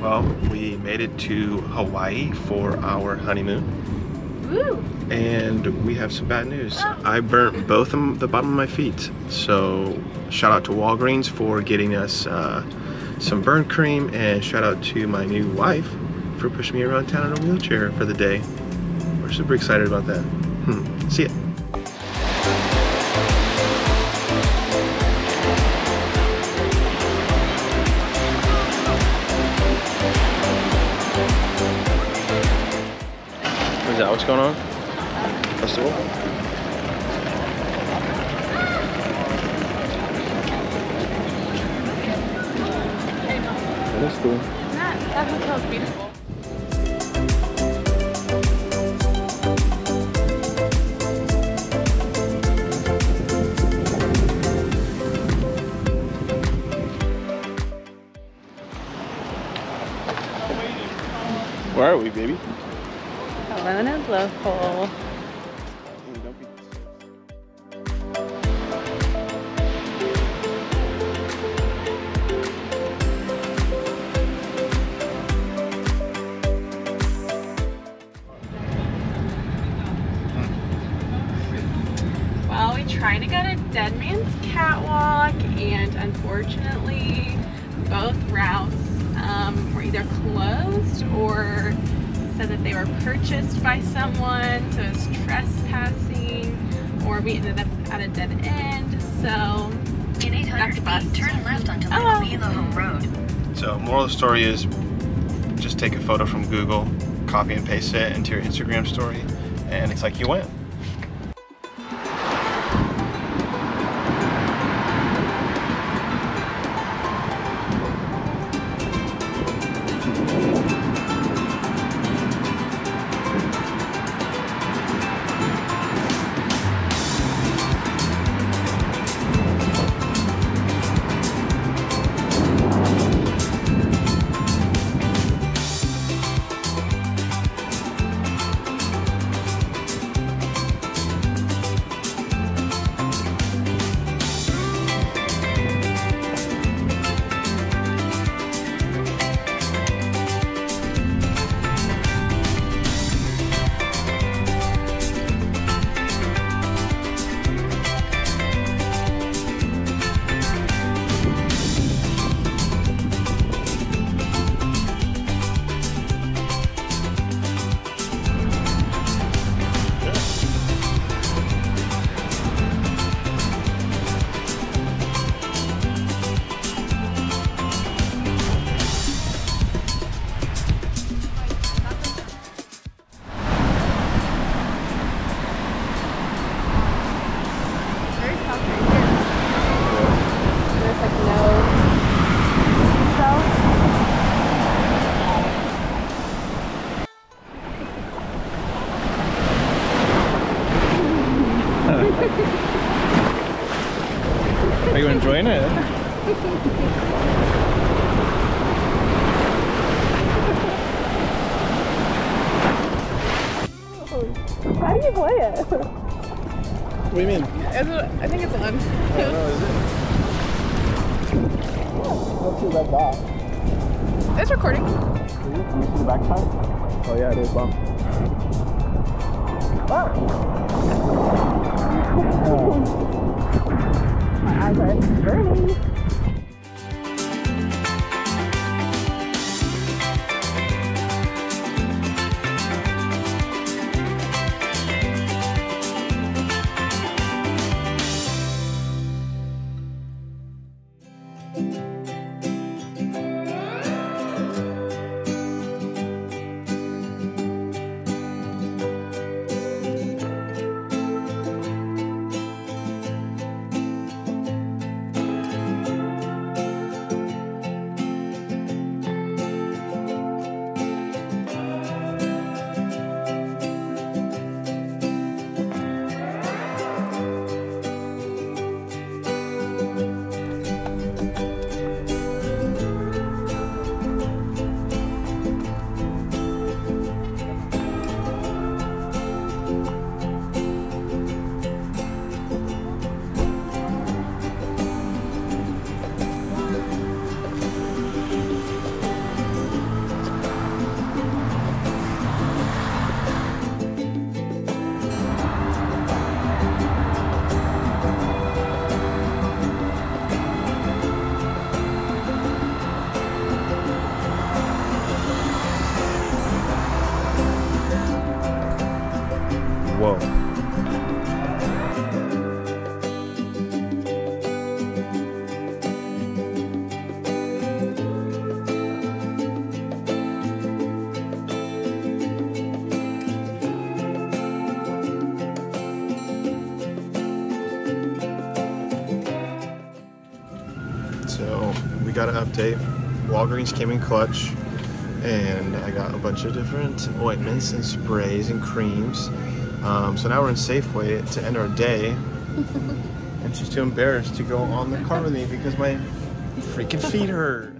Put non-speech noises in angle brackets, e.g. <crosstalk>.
Well, we made it to Hawaii for our honeymoon. Woo! And we have some bad news. Oh. I burnt both of the bottom of my feet. So shout out to Walgreens for getting us uh, some burn cream and shout out to my new wife for pushing me around town in a wheelchair for the day. We're super excited about that. Hmm. See ya. That what's going on? Festival? That's cool. That, that hotel's beautiful. Where are we, baby? Local. Well, we tried to go to Dead Man's Catwalk, and unfortunately, both routes um, were either closed or said that they were purchased by someone, so it's trespassing, or we ended up at a dead end. So In 800 That's feet, turn left onto Oh. Little Elohim Road. So, moral of the story is just take a photo from Google, copy and paste it into your Instagram story, and it's like you went. Are you enjoying it? How do you play it? What do you mean? I think it's on. I don't know, is it? Let's see that dot. It's recording. Can you see the back side? Oh yeah, it is bump. Oh. My eyes. We got an update. Walgreens came in clutch, and I got a bunch of different ointments and sprays and creams. Um, so now we're in Safeway to end our day, <laughs> and she's too embarrassed to go on the car with me because my freaking feet hurt.